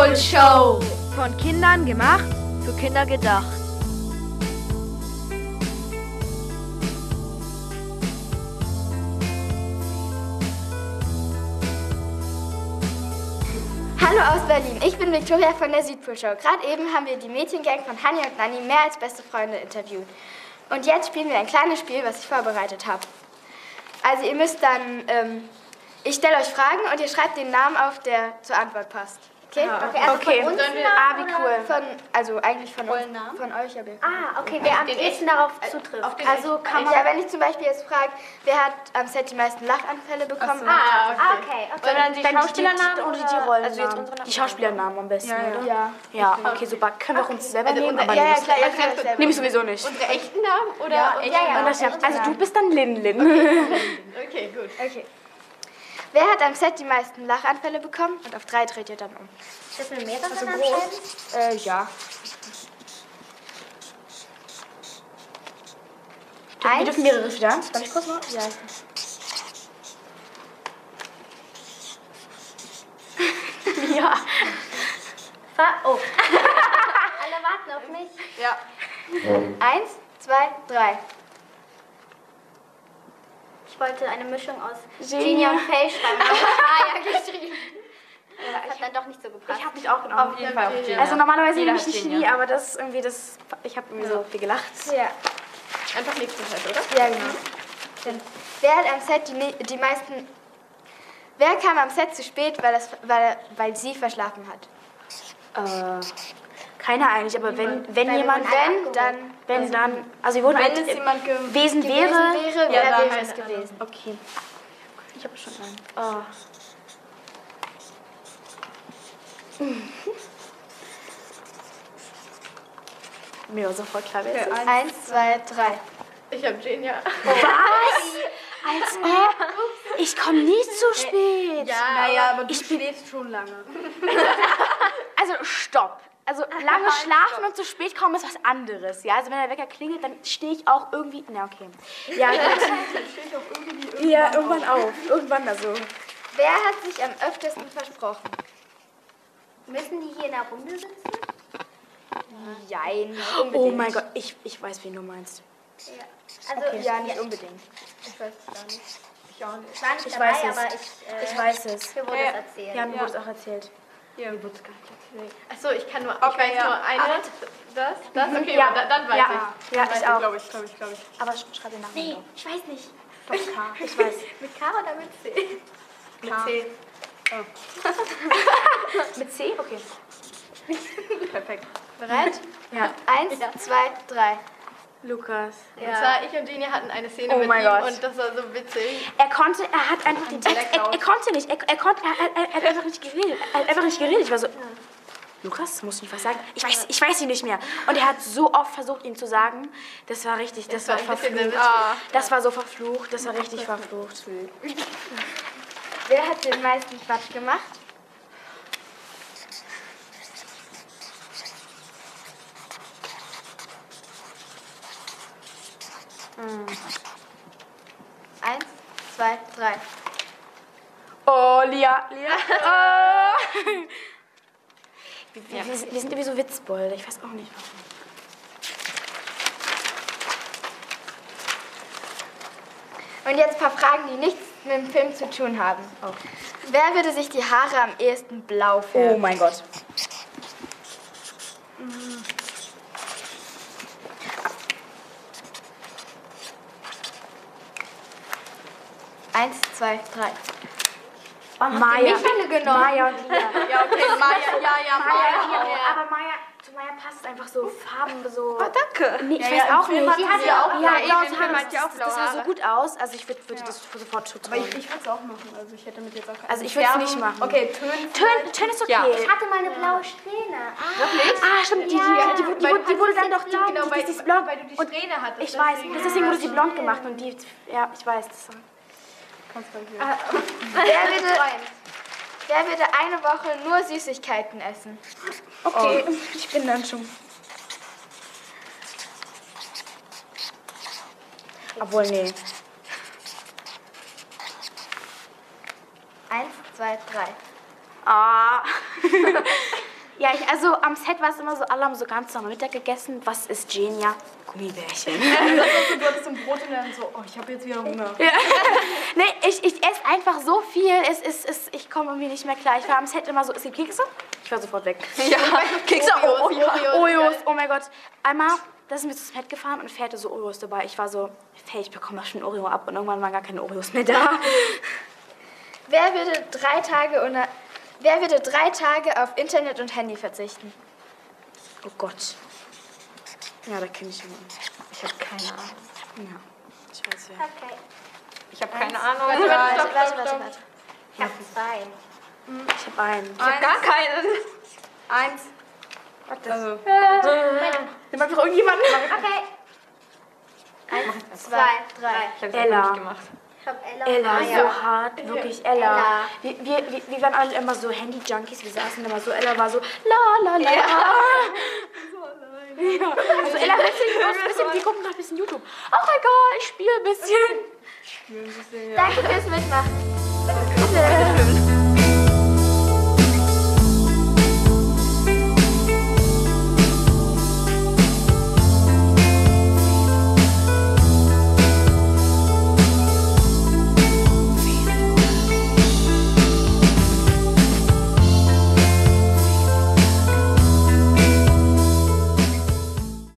Südpol-Show. Von Kindern gemacht. Für Kinder gedacht. Hallo aus Berlin, ich bin Victoria von der Südpol-Show. Gerade eben haben wir die Mädchengang von Hanni und Nanni mehr als beste Freunde interviewt. Und jetzt spielen wir ein kleines Spiel, was ich vorbereitet habe. Also ihr müsst dann, ähm, ich stelle euch Fragen und ihr schreibt den Namen auf, der zur Antwort passt. Okay? Okay, also okay. von uns Ah, wie cool. Von, also eigentlich von uns, von euch, aber Ah, okay, wer am ehesten darauf zutrifft. auf den Also kann man... Ja, wenn ich zum Beispiel jetzt frage, wer hat am Set die meisten Lachanfälle bekommen? Ah, okay, okay. Sondern die Schauspielernamen oder die Rollen. Also jetzt unsere die Schauspielernamen am besten, oder? Ja. Ja, okay, super. Können wir auch uns selber nehmen? unser- Aber Ja, ja, nee, klar, ihr Also selber. Nehme ich sowieso nicht. Unsere echten Namen oder Ja, echte ja, ja. Ja, also du bist dann Lin Lin. Okay, gut. Okay. Wer hat am Set die meisten Lachanfälle bekommen? Und auf drei dreht ihr dann um. Dürfen wir mehrere Namen schreiben? Äh, ja. Wir Eins. dürfen mehrere wieder. Darf ich kurz mal? Ja. Ja. Fa oh. Alle warten auf mich. Ja. Eins, zwei, drei. Ich wollte eine Mischung aus Genia. Genie und Faye schreiben, aber Maya geschrieben. Das hat dann doch nicht so gepasst. Ich habe mich auch genommen. Auf jeden Fall auch Genia. Also normalerweise nehme ich nicht Genia. Genie, aber das ist irgendwie das. Ich habe irgendwie so viel gelacht. Ja. Einfach nächsten Zeit, oder? Ja, genau. Dann, wer hat am Set die, die meisten. Wer kam am Set zu spät, weil, das, weil, weil sie verschlafen hat? Äh, keiner eigentlich, aber wenn, wenn Weil jemand. Wenn, dann. Wenn dann. Also wir wurden Wenn halt es äh, jemand ge gewesen wäre. wäre, Ja, wäre es gewesen? Okay. Ich habe schon einen. Oh. Mir war sofort klar, wer es ist. Eins, zwei, drei. Ich hab Genia. Als ob. Ich komme nie zu spät. naja, aber du ich bin- schläfst schon lange. Lange schlafen und zu spät kommen ist was anderes. Ja, also wenn der Wecker klingelt, dann stehe ich auch irgendwie. Na okay. Ja, gut. Ja, irgendwann auf. Irgendwann also. Wer hat sich am öftesten versprochen? Müssen die hier in der Runde sitzen? Jein, nicht Oh mein Gott, ich, ich weiß, wen du meinst. Ja. Also, Ja, nicht unbedingt. Ich weiß es gar nicht. Ich auch nicht. Ich war nicht Ich dabei, weiß es. aber ich, äh, Ich weiß es. mir wurde Ja. es erzählt. Ja, mir wurde es auch erzählt. Ja. Mir wurde es gar nicht erzählt. Achso, ich kann nur. Ich Okay, weiß ja. nur eine. Das? Das? Okay, Ja. ja. dann, dann weiß Ja. ich. Ja, Dann weiß ich auch. glaube ich, glaube ich, glaube ich. Aber sch schreib den Namen Nee, drauf. ich weiß nicht. Doch, K. Ich weiß. Mit K oder mit C? Mit C. Mit C? Okay. Perfekt. Bereit? Ja. Eins, zwei, drei. Lukas. Und zwar, ich und Genia hatten eine Szene Oh mit ihm Gott. und das war so witzig. Er konnte, er hat einfach den Text, er, er konnte nicht, er, er konnte, er, er, er hat einfach nicht geredet, er hat einfach nicht geredet. Ich war so, Lukas, musst du nicht was sagen? Ich weiß, ich weiß ihn nicht mehr. Und er hat so oft versucht, ihm zu sagen, das war richtig, das, war war bisschen verflucht. Das war so verflucht, das war richtig verflucht. Wer hat den meisten Quatsch gemacht? Zwei, drei. Oh, Lia, Lia. Oh. Wir, wir, wir, sind, irgendwie so Witzbolde, ich weiß auch nicht warum. Und jetzt ein paar Fragen, die nichts mit dem Film zu tun haben. Wer würde sich die Haare am ehesten blau färben? Oh mein Gott. Eins, zwei, drei. Maya. mich alle genommen? Maya und Lia. Ja, okay, Maya, ja, ja, Maya, Maya. Lia. Aber Maya, zu Maya passt einfach so Farben so. Oh, danke. Nee, ich Ja, weiß ja, auch nicht. hat sie ja auch ja, blaue Haare. Hat Das, das blaue sah so gut aus. Also ich würde würd das sofort Aber zutrauen. ich, ich würde es auch machen. Also ich hätte mit jetzt auch keine Also ich würde es nicht machen. Okay, Tönen. Tönen, Tönen ist okay. Ja. Ich hatte mal eine blaue Strähne. Ah, Ah, stimmt. Die, die, die, die, wurde- die du wurde hast dann doch die, blond, genau, die, weil- du die Strähne hattest, Ich weiß, deswegen. das- deswegen wurde sie blond gemacht. Und die, ja, ich weiß. Das Du hier. Wer würde, wer würde eine Woche nur Süßigkeiten essen? okay, ich bin dann schon. Obwohl, nee. Eins, zwei, drei. Ah. Ja, ich, also am Set war es immer so, alle haben so ganz normal Mittag gegessen. Was ist Genia? Gummibärchen. Du hattest ein Brot und dann so, oh, ich habe jetzt wieder Hunger. Ja. nee, ich, ich esse einfach so viel, es, es, es, ich komme irgendwie nicht mehr klar. Ich war am Set immer so, es gibt Kekse? Ich war sofort weg. Ja, Kekse, Oreos, Oreos. Oreos, oh mein Gott. Einmal, da sind wir zu Set gefahren und fährte so Oreos dabei. Ich war so, hey, ich bekomme schon Oreo ab und irgendwann waren gar keine Oreos mehr da. Wer würde drei Tage ohne, wer würde drei Tage auf Internet und Handy verzichten? Oh Gott. Ja, da kenne ich jemanden. Ich habe keine Ahnung. Ja, ich weiß ja. Okay. Ich habe keine Ahnung. Warte, Drei. warte, warte, warte, warte. Ich habe zwei. Ich habe einen. Ich habe gar keinen. Eins. Also. Nimm einfach irgendjemanden. Okay. Eins, zwei, drei. Ich habe Ella. nicht gemacht. Ich habe Ella. Ella, Ah, so ja. hart, wirklich Ella. Ella. Wir, wir, wir, waren alle immer so Handy-Junkies, wir saßen immer so, Ella war so, la la la. Ja. Also Ella, du ein bisschen, wir gucken noch ein bisschen YouTube. Ach egal, ich spiele ein bisschen. Danke fürs Mitmachen. Bitte.